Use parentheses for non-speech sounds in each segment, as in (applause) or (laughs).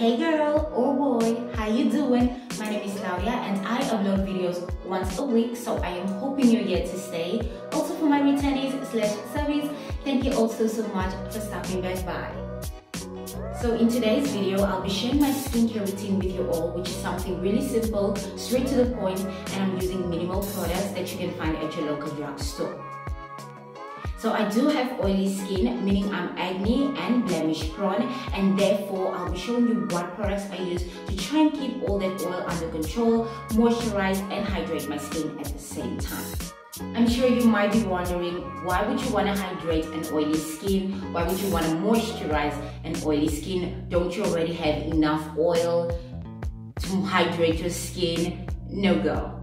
hey girl or boy, how you doing? My name is Claudia and I upload videos once a week, so I am hoping you're here to stay. Also for my returnees slash service, thank you also so much for stopping back by. So in today's video, I'll be sharing my skincare routine with you all, which is something really simple, straight to the point, and I'm using minimal products that you can find at your local drugstore. So I do have oily skin, meaning I'm acne and blemish prone and therefore I'll be showing you what products I use to try and keep all that oil under control, moisturize and hydrate my skin at the same time. I'm sure you might be wondering why would you want to hydrate an oily skin? Why would you want to moisturize an oily skin? Don't you already have enough oil to hydrate your skin? No go.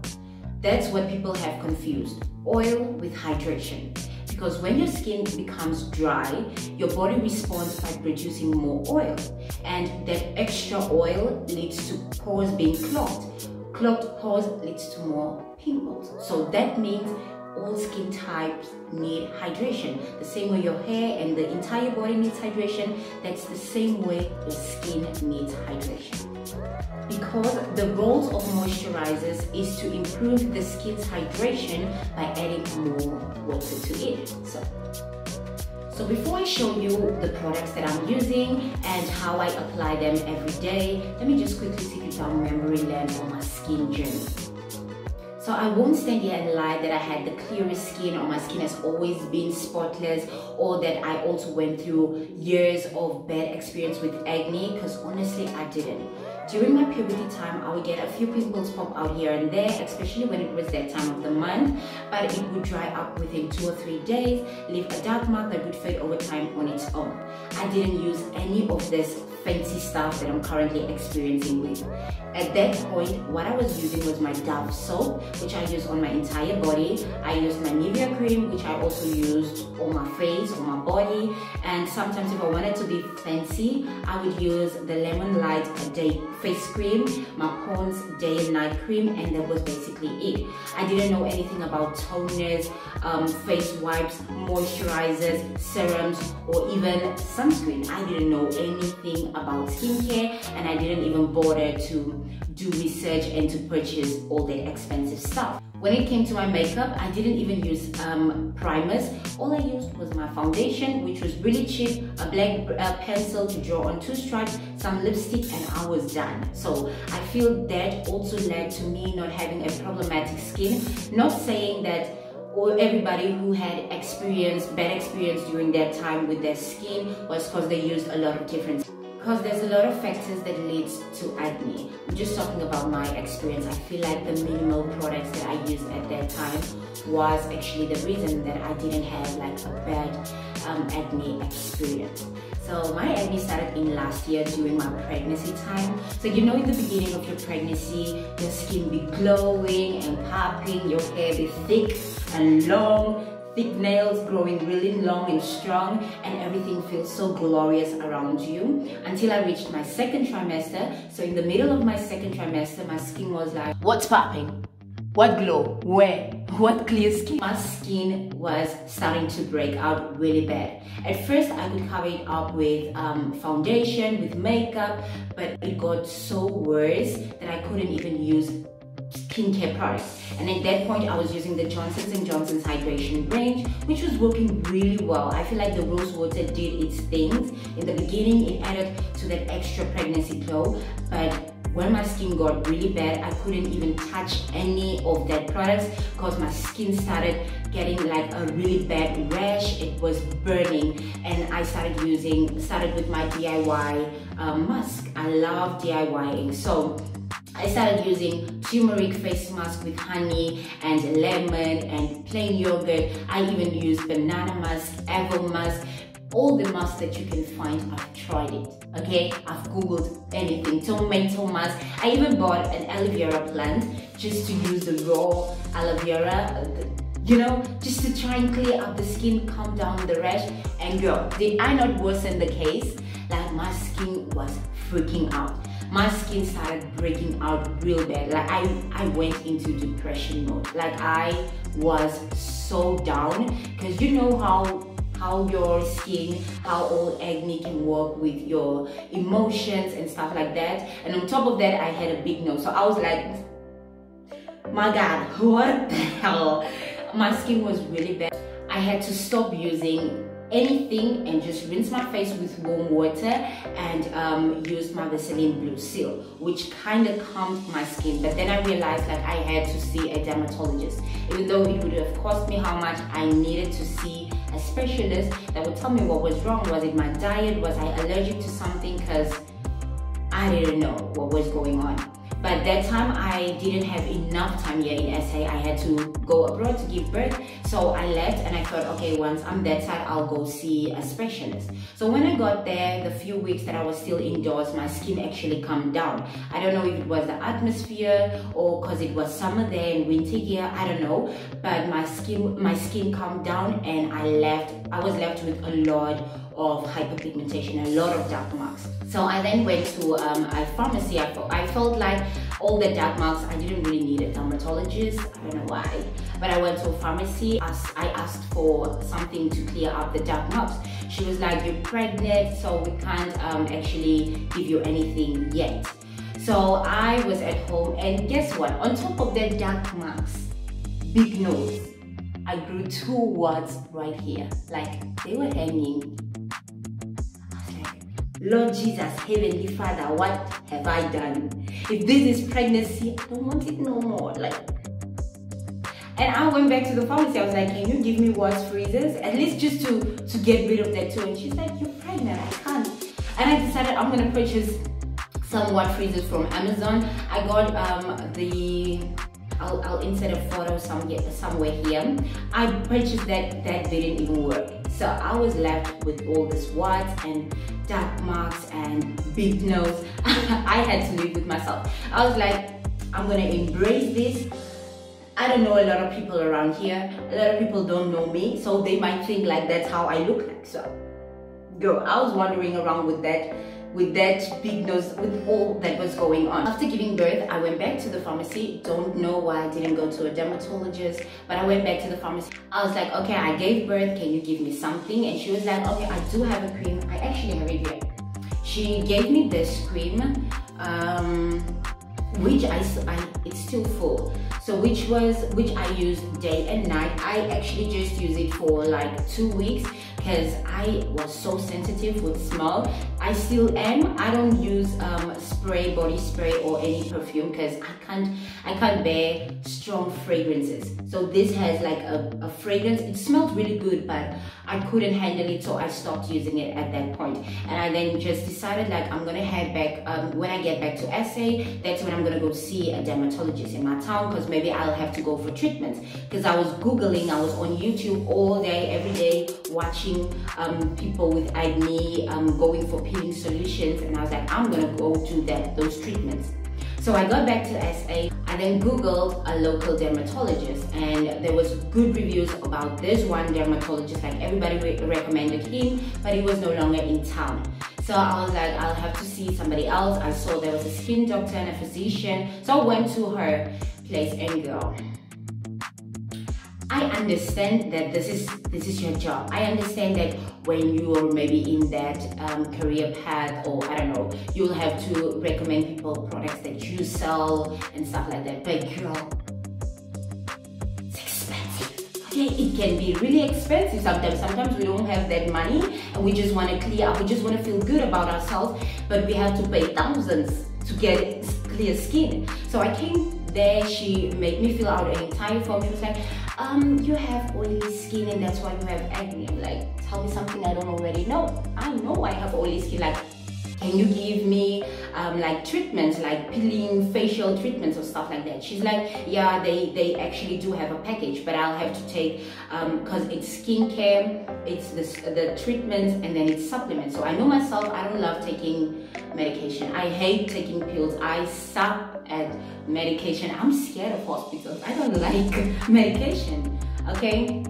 That's what people have confused. Oil with hydration because when your skin becomes dry, your body responds by producing more oil. And that extra oil leads to pores being clogged. Clogged pores leads to more pimples. So that means all skin types need hydration. The same way your hair and the entire body needs hydration, that's the same way your skin needs hydration because the goal of moisturizers is to improve the skin's hydration by adding more water to it. So, so before I show you the products that I'm using and how I apply them every day, let me just quickly take you down memory lane on my skin journey. So I won't stand here and lie that I had the clearest skin or my skin has always been spotless or that I also went through years of bad experience with acne because honestly I didn't. During my puberty time, I would get a few pimples pop out here and there, especially when it was that time of the month, but it would dry up within two or three days, leave a dark mark that would fade over time on its own. I didn't use any of this fancy stuff that I'm currently experiencing with. At that point, what I was using was my Dove soap, which I use on my entire body. I used my Nivea cream, which I also used on my face, on my body. And sometimes if I wanted to be fancy, I would use the Lemon Light Day face cream, my Pond's day and night cream, and that was basically it. I didn't know anything about toners, um, face wipes, moisturizers, serums, or even sunscreen. I didn't know anything about skincare and I didn't even bother to do research and to purchase all that expensive stuff. When it came to my makeup, I didn't even use um, primers. All I used was my foundation, which was really cheap, a black uh, pencil to draw on two stripes, some lipstick, and I was done. So I feel that also led to me not having a problematic skin. Not saying that or everybody who had experience, bad experience during that time with their skin was because they used a lot of different because there's a lot of factors that leads to acne. I'm just talking about my experience. I feel like the minimal products that I used at that time was actually the reason that I didn't have like a bad um, acne experience. So my acne started in last year during my pregnancy time. So you know in the beginning of your pregnancy, your skin be glowing and popping, your hair be thick and long, thick nails growing really long and strong and everything feels so glorious around you until I reached my second trimester. So in the middle of my second trimester, my skin was like, what's popping? What glow? Where? (laughs) What clear skin? My skin was starting to break out really bad. At first, I could cover it up with um, foundation, with makeup, but it got so worse that I couldn't even use skincare products. And at that point, I was using the Johnson's & Johnson's hydration range, which was working really well. I feel like the rose water did its things. In the beginning, it added to that extra pregnancy glow, but when my skin got really bad, I couldn't even touch any of that products because my skin started getting like a really bad rash. It was burning and I started using, started with my DIY um, mask. I love DIYing. So I started using turmeric face mask with honey and lemon and plain yogurt. I even used banana mask, apple mask, all the masks that you can find, I've tried it, okay? I've Googled anything, tomato mask. I even bought an aloe vera plant just to use the raw aloe vera, you know, just to try and clear up the skin, calm down the rash, and go. Did I not worsen the case? Like my skin was freaking out my skin started breaking out real bad. Like I, I went into depression mode. Like I was so down because you know how how your skin, how all acne can work with your emotions and stuff like that. And on top of that, I had a big nose. So I was like, my God, (laughs) what the hell? My skin was really bad. I had to stop using anything and just rinse my face with warm water and um, use my Vaseline Blue Seal, which kind of calmed my skin. But then I realized like I had to see a dermatologist, even though it would have cost me how much I needed to see a specialist that would tell me what was wrong. Was it my diet? Was I allergic to something? Because I didn't know what was going on. But that time I didn't have enough time here in SA. I had to go abroad to give birth. So I left and I thought, okay, once I'm that side, I'll go see a specialist. So when I got there, the few weeks that I was still indoors, my skin actually calmed down. I don't know if it was the atmosphere or because it was summer there and winter here, I don't know. But my skin, my skin calmed down and I left, I was left with a lot of hyperpigmentation, a lot of dark marks. So I then went to um, a pharmacy. I felt, I felt like all the dark marks, I didn't really need a dermatologist. I don't know why. But I went to a pharmacy. I asked for something to clear up the dark marks. She was like, you're pregnant, so we can't um, actually give you anything yet. So I was at home and guess what? On top of the dark marks, big nose, I grew two warts right here. Like they were hanging Lord Jesus, Heavenly Father, what have I done? If this is pregnancy, I don't want it no more. Like, and I went back to the pharmacy. I was like, can you give me wart freezers? At least just to, to get rid of that too. And she's like, you're pregnant, I can't. And I decided I'm gonna purchase some wart freezers from Amazon. I got um, the I'll, I'll insert a photo some, somewhere here. I purchased that, that didn't even work. So I was left with all this warts and dark marks and big nose. (laughs) I had to live with myself. I was like, I'm gonna embrace this. I don't know a lot of people around here. A lot of people don't know me, so they might think like that's how I look like. So, girl, I was wandering around with that with that big nose, with all that was going on. After giving birth, I went back to the pharmacy. Don't know why I didn't go to a dermatologist, but I went back to the pharmacy. I was like, okay, I gave birth. Can you give me something? And she was like, okay, I do have a cream. I actually have it here. She gave me this cream, um, which I, I, it's still full. So which was, which I use day and night. I actually just use it for like two weeks because I was so sensitive with smell. I still am. I don't use um, spray, body spray or any perfume because I can't, I can't bear strong fragrances. So this has like a, a fragrance. It smelled really good, but I couldn't handle it. So I stopped using it at that point. And I then just decided like I'm gonna head back, um, when I get back to SA, that's when I'm gonna go see a dermatologist in my town because maybe I'll have to go for treatments. Because I was Googling, I was on YouTube all day, every day, watching um, people with acne um, going for peeling solutions. And I was like, I'm gonna go to that those treatments. So I got back to SA. I then Googled a local dermatologist and there was good reviews about this one dermatologist. Like everybody re recommended him, but he was no longer in town. So I was like, I'll have to see somebody else. I saw there was a skin doctor and a physician. So I went to her place and girl. I understand that this is this is your job. I understand that when you're maybe in that um, career path or I don't know, you'll have to recommend people products that you sell and stuff like that. But girl, it's expensive. Okay, it can be really expensive sometimes. Sometimes we don't have that money and we just want to clear up. We just want to feel good about ourselves, but we have to pay thousands to get clear skin. So I came there, she made me fill out an entire form. She was like, um, you have oily skin and that's why you have acne. I'm like, tell me something I don't already know. I know I have oily skin. Like, can you give me um, like treatments, like peeling, facial treatments or stuff like that? She's like, yeah, they, they actually do have a package, but I'll have to take, because um, it's skincare, it's the, the treatments, and then it's supplements. So I know myself, I don't love taking medication. I hate taking pills. I suck at medication. I'm scared of hospitals. I don't like (laughs) medication, okay?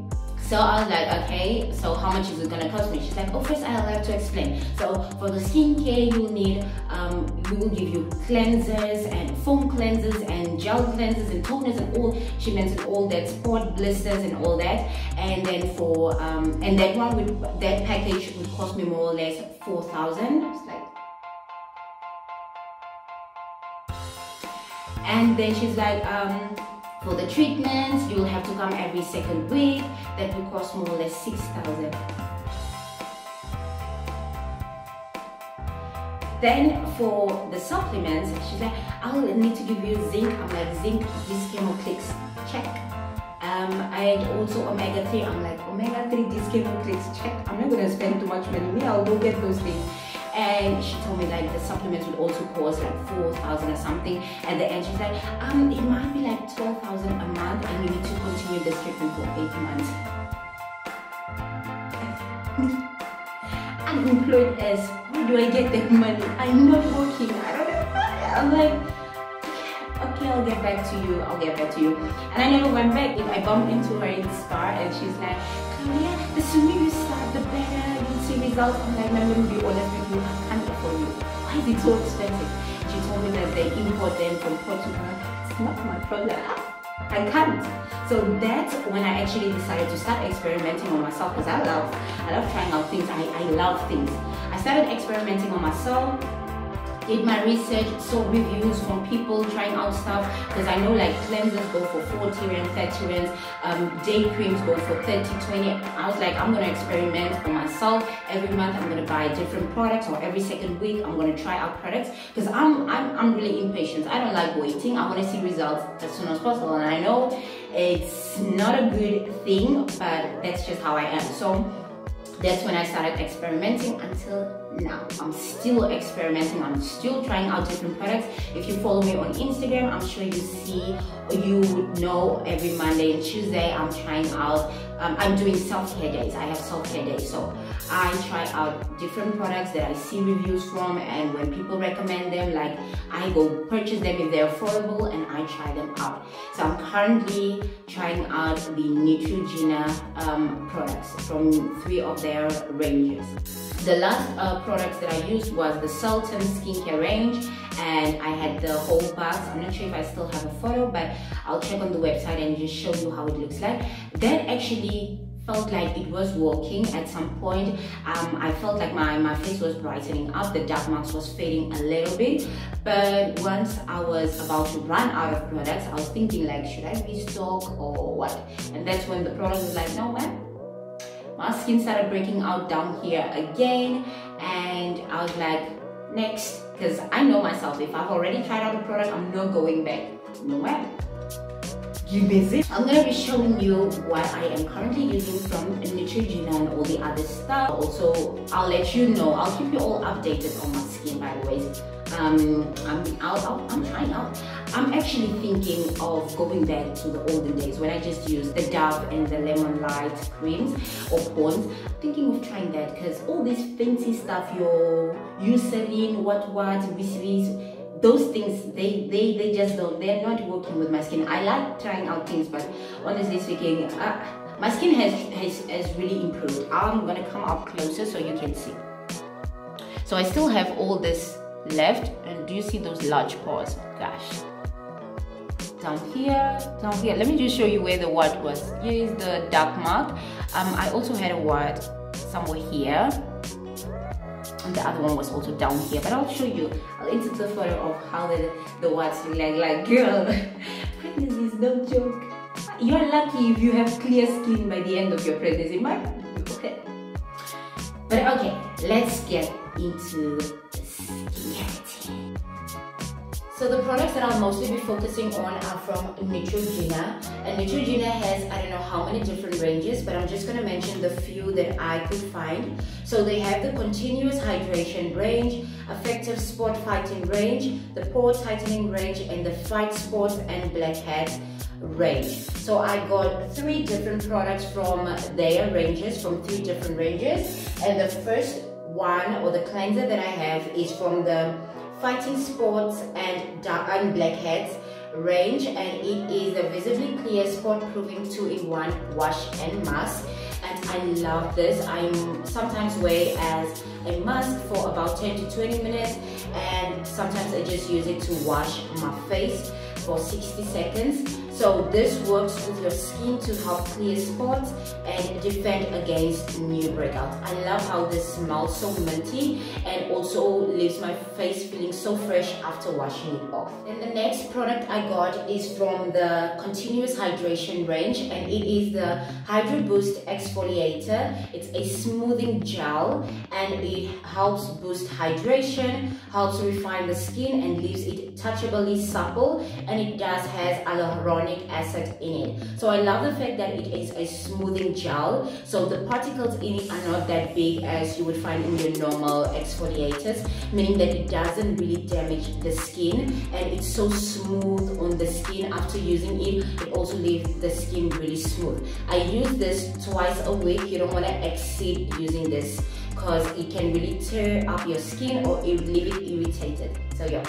So I was like, okay, so how much is it gonna cost me? She's like, oh, first I'll have to explain. So for the skincare, you'll need, um, we will give you cleansers and foam cleansers and gel cleansers and toners and all. She mentioned all that spot blisters and all that. And then for, um, and that one would, that package would cost me more or less 4,000. like, and then she's like, um, for the treatments, you'll have to come every second week. That will cost more or less 6,000. Then for the supplements, she's like, I'll need to give you zinc. I'm like, zinc, this chemoclicks, check. Um, and also omega-3, I'm like, omega-3, Dis-Chem or Clicks, check. I'm not gonna spend too much money. I'll go get those things and she told me like the supplements would also cost like 4,000 or something. And the end she's like um it might be like 12,000 a month and you need to continue this treatment for eight months. Unemployed as where do I get that money? I'm not working. I don't know I'm like okay I'll get back to you. I'll get back to you. And I never went back. I bumped into her in the spa and she's like Claudia the sooner you start the better see results like, let me be honest with you, I can't you. Why is it so expensive? She told me that they import them from Portugal. It's not my problem. I can't. So that's when I actually decided to start experimenting on myself because I love, I love trying out things. I, I love things. I started experimenting on myself did my research, saw reviews from people trying out stuff because I know like cleansers go for 40 rand, 30 rand, um, day creams go for 30, 20. I was like, I'm gonna experiment for myself. Every month I'm gonna buy different products or every second week I'm gonna try out products because I'm, I'm, I'm really impatient. I don't like waiting. I wanna see results as soon as possible. And I know it's not a good thing, but that's just how I am. So that's when I started experimenting until now. I'm still experimenting. I'm still trying out different products. If you follow me on Instagram, I'm sure you see you know every Monday and Tuesday I'm trying out, um, I'm doing self-care days. I have self-care days. So I try out different products that I see reviews from and when people recommend them, like I go purchase them if they're affordable and I try them out. So I'm currently trying out the Neutrogena um, products from three of their ranges. The last uh, products that I used was the Sultan skincare range and I had the whole box. I'm not sure if I still have a photo, but I'll check on the website and just show you how it looks like. That actually felt like it was working at some point. Um, I felt like my, my face was brightening up, the dark marks was fading a little bit. But once I was about to run out of products, I was thinking like, should I restock or what? And that's when the product was like, no man, my skin started breaking out down here again. And I was like, next, because I know myself, if I've already tried out the product, I'm not going back. No way you busy? I'm gonna be showing you what I am currently using from Neutrogena and all the other stuff. Also, I'll let you know. I'll keep you all updated on my skin, by the way. Um, I'm, I'm trying out. I'm actually thinking of going back to the olden days when I just used the Dove and the Lemon Light creams or. I'm thinking of trying that because all this fancy stuff, your Eucerin, what what, this, this, those things they they they just don't they're not working with my skin. I like trying out things but honestly speaking uh, my skin has, has has really improved. I'm gonna come up closer so you can see. So i still have all this left and do you see those large pores? Gosh. Down here down here. Let me just show you where the white was. Here is the dark mark. Um i also had a white somewhere here and the other one was also down here but I'll show you I'll insert the photo of how the, the whites look like like girl. (laughs) Pregnancy is no joke. You're lucky if you have clear skin by the end of your pregnancy my okay? But okay let's get into so the products that I'll mostly be focusing on are from Neutrogena. And Neutrogena has, I don't know how many different ranges, but I'm just gonna mention the few that I could find. So they have the Continuous Hydration range, Effective Spot Fighting range, the Pore Tightening range, and the Fight Spots and Blackheads range. So I got three different products from their ranges, from three different ranges. And the first one, or the cleanser that I have is from the fighting spots and dark and blackheads range and it is a visibly clear spot proofing 2-in-1 wash and mask and I love this. I sometimes wear as a mask for about 10 to 20 minutes and sometimes I just use it to wash my face for 60 seconds so this works with your skin to help clear spots and defend against new breakouts. I love how this smells so minty and also leaves my face feeling so fresh after washing it off. And the next product I got is from the Continuous Hydration range and it is the Hydro Boost Exfoliator. It's a smoothing gel and it helps boost hydration, helps refine the skin and leaves it touchably supple and it does has hyaluronic acid in it. So I love the fact that it is a smoothing gel. So the particles in it are not that big as you would find in your normal exfoliators, meaning that it doesn't really damage the skin and it's so smooth on the skin after using it. It also leaves the skin really smooth. I use this twice a week. You don't want to exceed using this because it can really tear up your skin or leave it irritated. So yeah.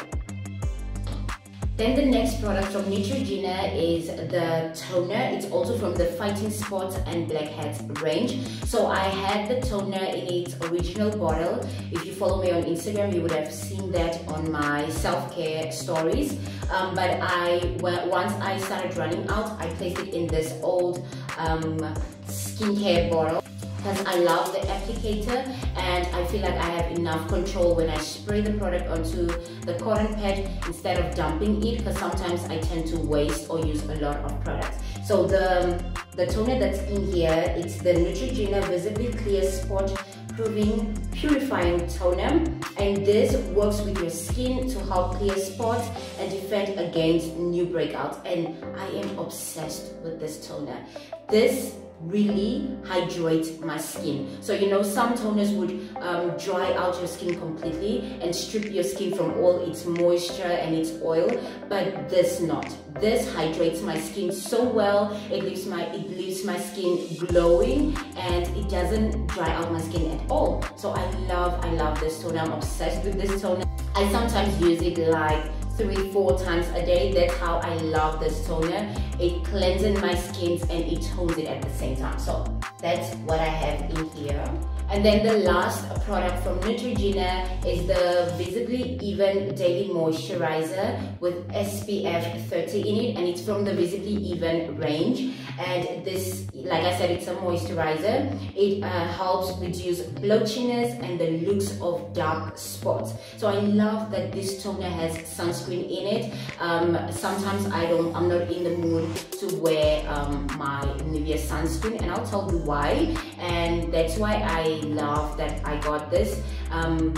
Then the next product from Neutrogena is the toner. It's also from the Fighting Spots and Blackheads range. So I had the toner in its original bottle. If you follow me on Instagram, you would have seen that on my self-care stories. Um, but I, well, once I started running out, I placed it in this old um, skincare bottle because I love the applicator and I feel like I have enough control when I spray the product onto the cotton pad instead of dumping it because sometimes I tend to waste or use a lot of products. So the, the toner that's in here, it's the Neutrogena Visibly Clear Spot Proofing Purifying Toner and this works with your skin to help clear spots and defend against new breakouts and I am obsessed with this toner. This really hydrate my skin. So you know some toners would um, dry out your skin completely and strip your skin from all its moisture and its oil, but this not. This hydrates my skin so well. It leaves my it leaves my skin glowing and it doesn't dry out my skin at all. So I love I love this toner. I'm obsessed with this toner. I sometimes use it like three, four times a day. That's how I love this toner. It cleanses my skin and it tones it at the same time. So that's what I have in here. And then the last product from Neutrogena is the Visibly Even Daily Moisturizer with SPF 30 in it and it's from the Visibly Even range. And this, like I said, it's a moisturizer. It uh, helps reduce blotchiness and the looks of dark spots. So I love that this toner has sunscreen in it. Um, sometimes I don't, I'm not in the mood to wear um, my Nivea sunscreen and I'll tell you why. And that's why I love that I got this. Um,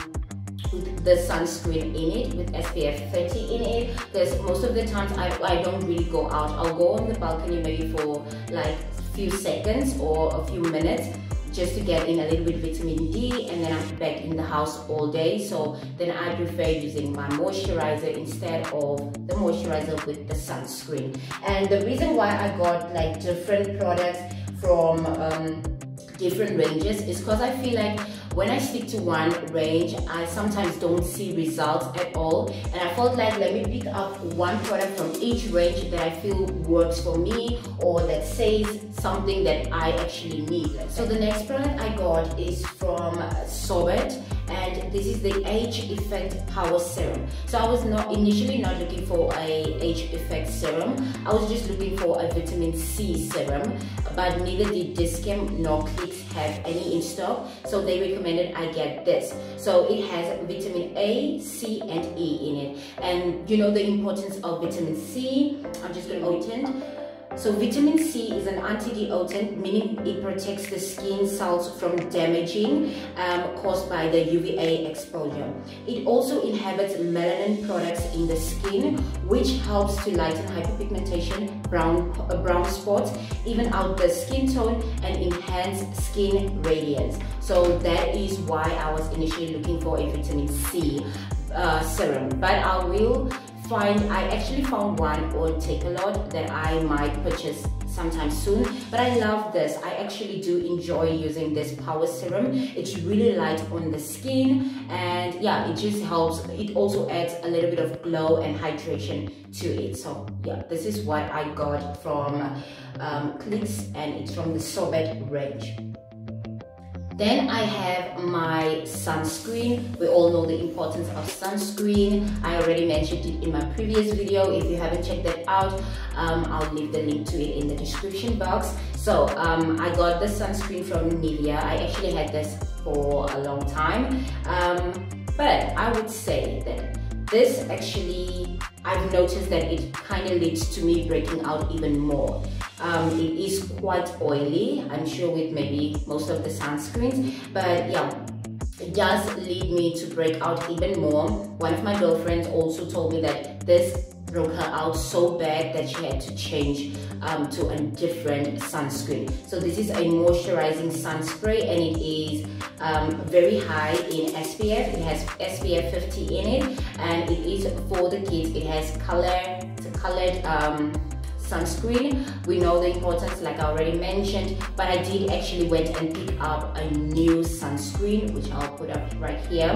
with the sunscreen in it with SPF 30 in it. Because most of the times I, I don't really go out. I'll go on the balcony maybe for like a few seconds or a few minutes just to get in a little bit of vitamin D and then I'm back in the house all day. So then I prefer using my moisturizer instead of the moisturizer with the sunscreen. And the reason why I got like different products from um, different ranges is because I feel like when I stick to one range, I sometimes don't see results at all. And I felt like let me pick up one product from each range that I feel works for me or that says something that I actually need. So the next product I got is from Sorbet and this is the age effect power serum. So i was not initially not looking for a age effect serum. I was just looking for a vitamin c serum but neither did Dis-Chem nor Clicks have any in stock so they recommended i get this. So it has vitamin a c and e in it. And you know the importance of vitamin c? I'm just going to open so vitamin C is an antideotant, meaning it protects the skin cells from damaging um, caused by the UVA exposure. It also inhibits melanin products in the skin, which helps to lighten hyperpigmentation, brown, uh, brown spots, even out the skin tone and enhance skin radiance. So that is why I was initially looking for a vitamin C uh, serum, but I will find I actually found one on Takealot that I might purchase sometime soon but I love this. I actually do enjoy using this power serum. It's really light on the skin and yeah it just helps. It also adds a little bit of glow and hydration to it. So yeah this is what I got from um, Clicks and it's from the Sorbet range then I have my sunscreen. We all know the importance of sunscreen. I already mentioned it in my previous video. If you haven't checked that out, um, I'll leave the link to it in the description box. So um, I got the sunscreen from Nivea. I actually had this for a long time. Um, but I would say that this actually, I've noticed that it kind of leads to me breaking out even more. Um, it is quite oily, I'm sure with maybe most of the sunscreens, but yeah, it does lead me to break out even more. One of my girlfriends also told me that this broke her out so bad that she had to change um, to a different sunscreen. So this is a moisturizing sunspray and it is um, very high in SPF. It has SPF 50 in it and it is for the kids. It has color, colored um, sunscreen. We know the importance like I already mentioned, but I did actually went and pick up a new sunscreen, which I'll put up right here.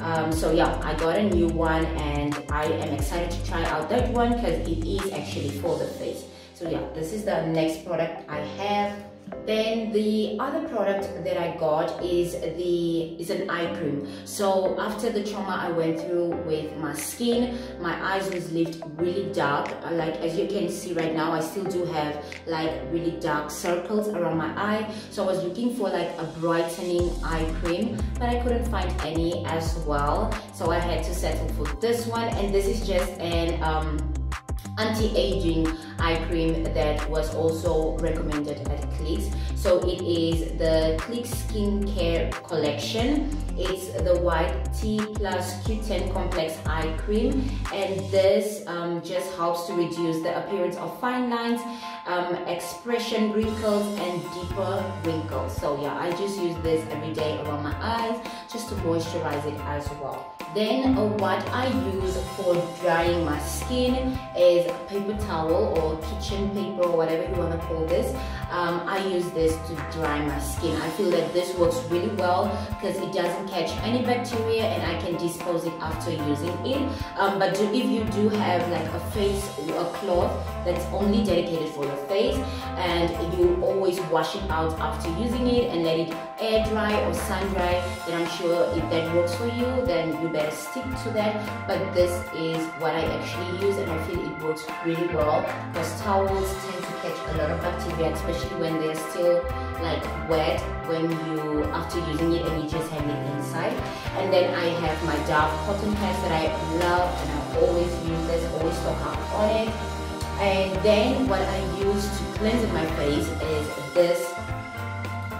Um, so yeah, I got a new one and I am excited to try out that one because it is actually for the face. So yeah, this is the next product I have then the other product that I got is the is an eye cream. So after the trauma I went through with my skin, my eyes was left really dark. Like as you can see right now, I still do have like really dark circles around my eye. So I was looking for like a brightening eye cream, but I couldn't find any as well. So I had to settle for this one, and this is just an um, anti-aging eye cream that was also recommended at Clicks. So it is the Clicks Skincare Collection. It's the White T plus Q10 Complex Eye Cream and this um, just helps to reduce the appearance of fine lines, um, expression wrinkles and deeper wrinkles. So yeah, I just use this every day around my eyes just to moisturize it as well. Then uh, what I use for drying my skin is a paper towel or kitchen paper or whatever you want to call this. Um, I use this to dry my skin. I feel that this works really well because it doesn't catch any bacteria and I can dispose it after using it. Um, but do, if you do have like a face, a cloth that's only dedicated for your face and you always wash it out after using it and let it air dry or sun dry, then I'm sure if that works for you, then you better stick to that but this is what I actually use and I feel it works really well because towels tend to catch a lot of bacteria especially when they're still like wet when you after using it and you just have it inside. And then I have my Dove cotton pads that I love and I always use this always stock up on it. And then what I use to cleanse my face is this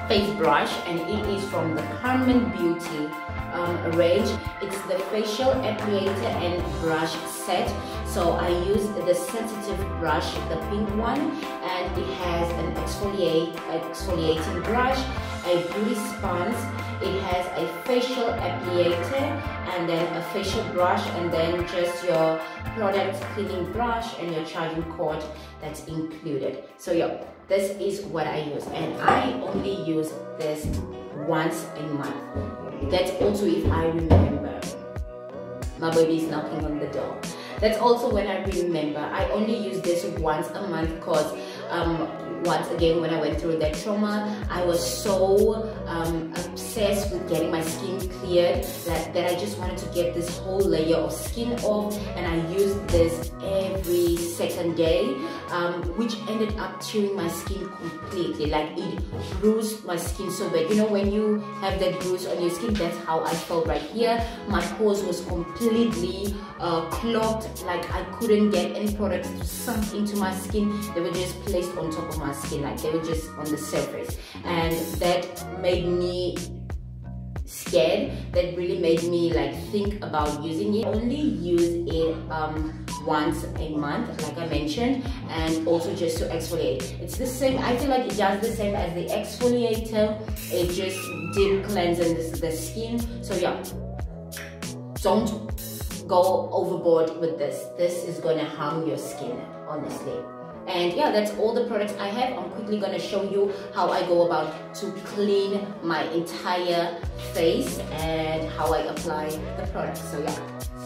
face brush and it is from the Carmen Beauty um, range. It's the facial applicator and brush set. So I use the sensitive brush, the pink one, and it has an exfoliate, exfoliating brush, a beauty sponge, it has a facial applicator, and then a facial brush and then just your product cleaning brush and your charging cord that's included. So yeah, this is what I use and I only use this once a month. That's also if I remember. My baby is knocking on the door. That's also when I remember. I only use this once a month because um, once again when I went through that trauma I was so um, obsessed with getting my skin cleared that, that I just wanted to get this whole layer of skin off and I used this every second day um, which ended up tearing my skin completely. Like it bruised my skin so bad. You know when you have that bruise on your skin that's how I felt right here. My pores was completely uh, clogged. Like I couldn't get any products to sunk into my skin. They were just placed on top of my skin like they were just on the surface. And that made me scared that really made me like think about using it. Only use it um, once a month like I mentioned and also just to exfoliate. It's the same I feel like it does the same as the exfoliator. It just deep cleanses the skin. So yeah. Don't go overboard with this. This is gonna harm your skin, honestly. And yeah, that's all the products I have. I'm quickly gonna show you how I go about to clean my entire face and how I apply the product. So yeah.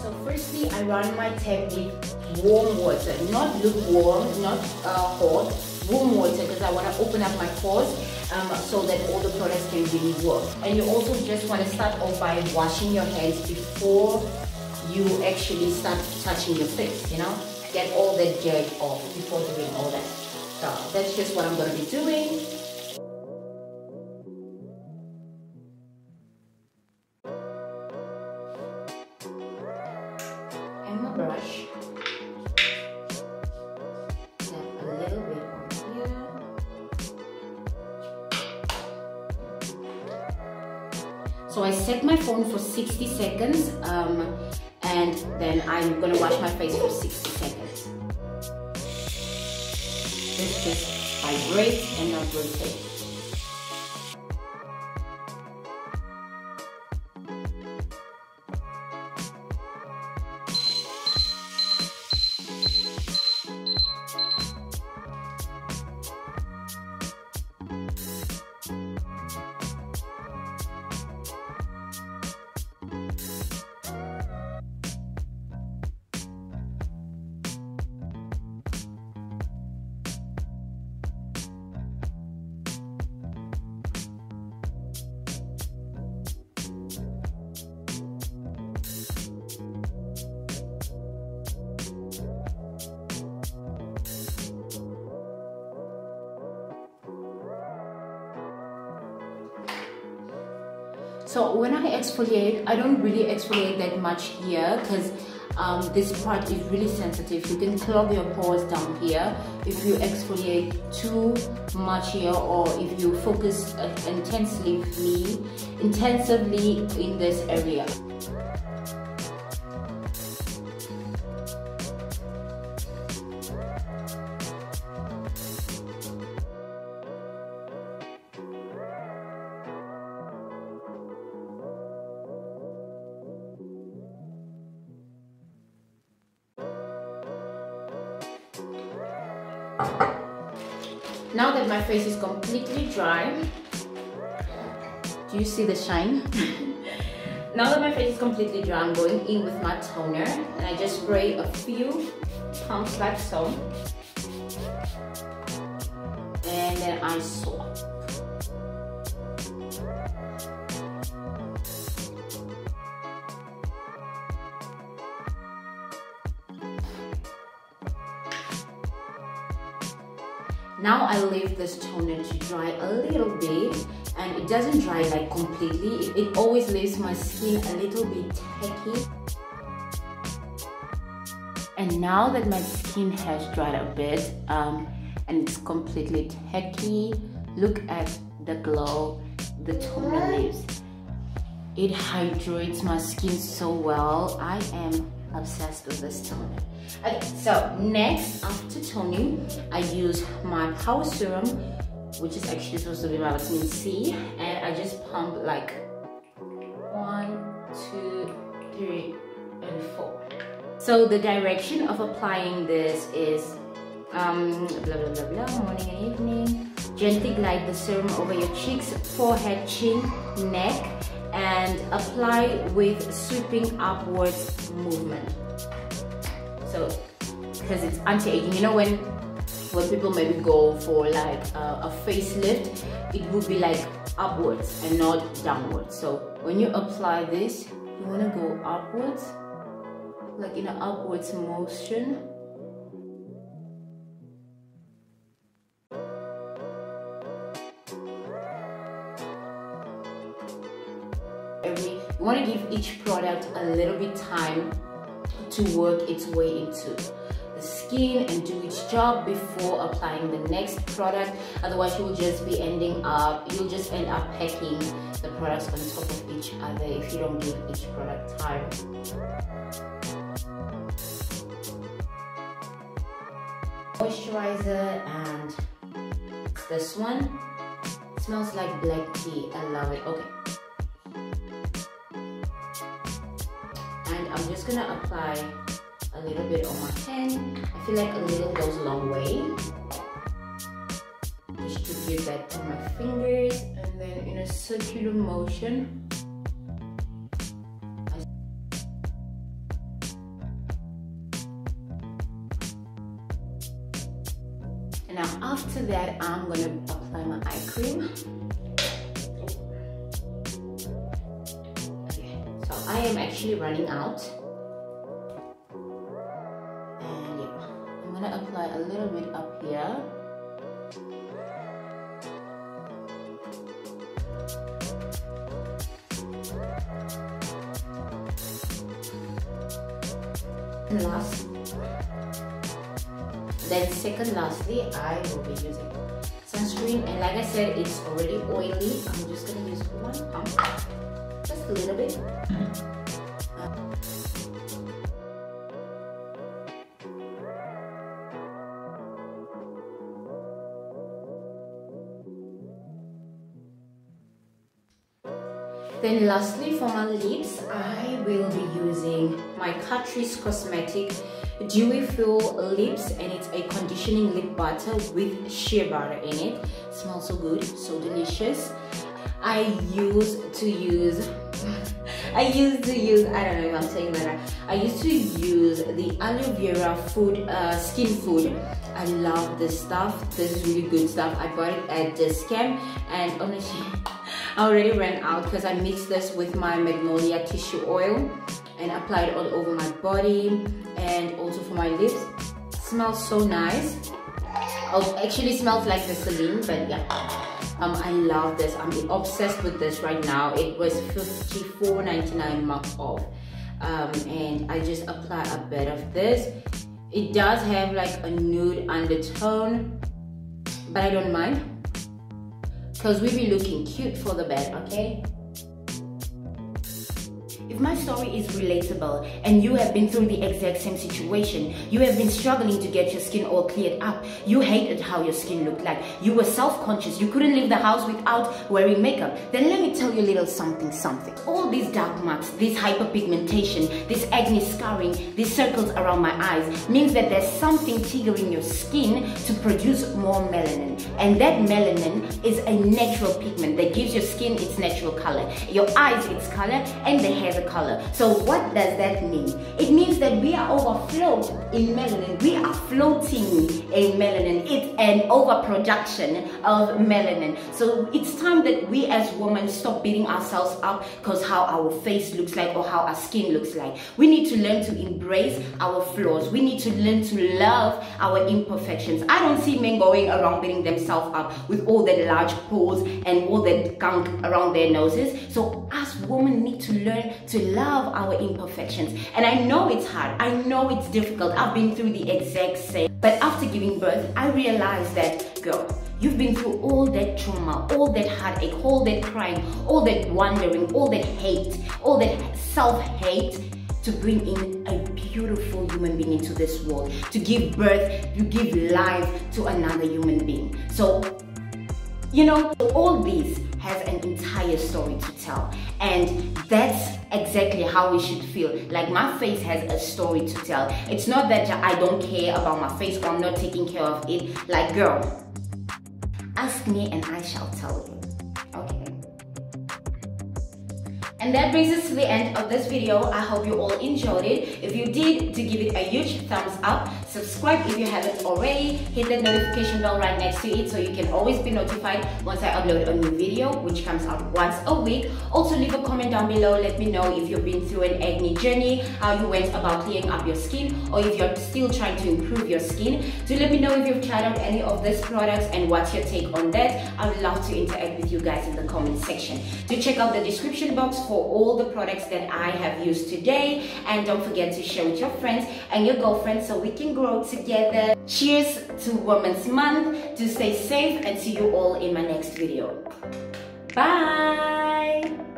So firstly, I run my tap with warm water, not lukewarm, not uh, hot, warm water because I want to open up my pores um, so that all the products can really work. And you also just want to start off by washing your hands before you actually start touching your face, you know? Get all that dirt off before doing all that. So that's just what I'm going to be doing. And my brush. So I set my phone for 60 seconds um, I'm gonna wash my face for 60 seconds. This just vibrates and not rotate. So when I exfoliate, I don't really exfoliate that much here because um, this part is really sensitive. You can clog your pores down here if you exfoliate too much here or if you focus uh, intensively, intensively in this area. Now that my face is completely dry, do you see the shine? (laughs) now that my face is completely dry, I'm going in with my toner and I just spray a few pumps like so. This toner to dry a little bit and it doesn't dry like completely. It, it always leaves my skin a little bit tacky. And now that my skin has dried a bit um, and it's completely tacky, look at the glow the toner leaves. It hydrates my skin so well. I am obsessed with this toner. Okay, so next after toning, I use my power serum, which is actually supposed to be my vitamin C, and I just pump like one, two, three, and four. So the direction of applying this is um, blah blah blah blah, morning and evening. Gently glide the serum over your cheeks, forehead, chin, neck, and apply with sweeping upwards movement. So, because it's anti-aging, you know when when people maybe go for like a, a facelift, it would be like upwards and not downwards. So when you apply this, you want to go upwards, like in an upwards motion want to give each product a little bit time to work its way into the skin and do its job before applying the next product. Otherwise you'll just be ending up you'll just end up packing the products on top of each other if you don't give each product time. Moisturizer and this one smells like black tea. I love it. Okay I'm just gonna apply a little bit on my hand. I feel like a little goes a long way. Distribute that on my fingers and then in a circular motion. And now after that, I'm gonna apply my eye cream. I am actually running out. And yeah, I'm gonna apply a little bit up here. And last, then second lastly, I will be using sunscreen and like I said, it's already oily. I'm just gonna use one pump, just a little bit. Then lastly for my lips, I will be using my Catrice Cosmetic Dewy-ful Lips and it's a conditioning lip butter with shea butter in it. Smells so good, so delicious. I used to use I used to use, I don't know if I'm saying that I used to use the aloe vera food, uh, skin food. I love this stuff. This is really good stuff. I bought it at Dis-Chem and honestly, (laughs) I already ran out because I mixed this with my Magnolia tissue oil and applied it all over my body and also for my lips. It smells so nice. Oh, actually smells like Vaseline, but yeah. Um, I love this. I'm obsessed with this right now. It was $54.99 mark off. Um, and I just apply a bit of this. It does have like a nude undertone, but I don't mind because we be looking cute for the bed, okay? If my story is relatable and you have been through the exact same situation, you have been struggling to get your skin all cleared up, you hated how your skin looked like, you were self-conscious, you couldn't leave the house without wearing makeup, then let me tell you a little something something. All these dark marks, this hyperpigmentation, this acne scarring, these circles around my eyes means that there's something triggering your skin to produce more melanin. And that melanin is a natural pigment that gives your skin its natural color, your eyes its color, and the hair color. So what does that mean? It means that we are overflowed in melanin. We are floating in melanin. It's an overproduction of melanin. So it's time that we as women stop beating ourselves up because how our face looks like or how our skin looks like. We need to learn to embrace our flaws. We need to learn to love our imperfections. I don't see men going around beating themselves up with all that large pores and all that gunk around their noses. So us women need to learn to love our imperfections. And I know it's hard. I know it's difficult. I've been through the exact same. But after giving birth, I realized that, girl, You've been through all that trauma, all that heartache, all that crying, all that wondering, all that hate, all that self-hate to bring in a beautiful human being into this world, to give birth, to give life to another human being. So, you know, all these has an entire story to tell. And that's exactly how we should feel. Like my face has a story to tell. It's not that I don't care about my face or I'm not taking care of it. Like girl, ask me and I shall tell you. Okay. And that brings us to the end of this video. I hope you all enjoyed it. If you did, to give it a huge thumbs up. Subscribe if you haven't already. Hit that notification bell right next to it so you can always be notified once I upload a new video, which comes out once a week. Also leave a comment down below. Let me know if you've been through an acne journey, how you went about clearing up your skin, or if you're still trying to improve your skin. Do let me know if you've tried out any of these products and what's your take on that. I would love to interact with you guys in the comment section. Do check out the description box for all the products that I have used today. And don't forget to share with your friends and your girlfriends so we can grow together. Cheers to Women's Month. To stay safe and see you all in my next video. Bye!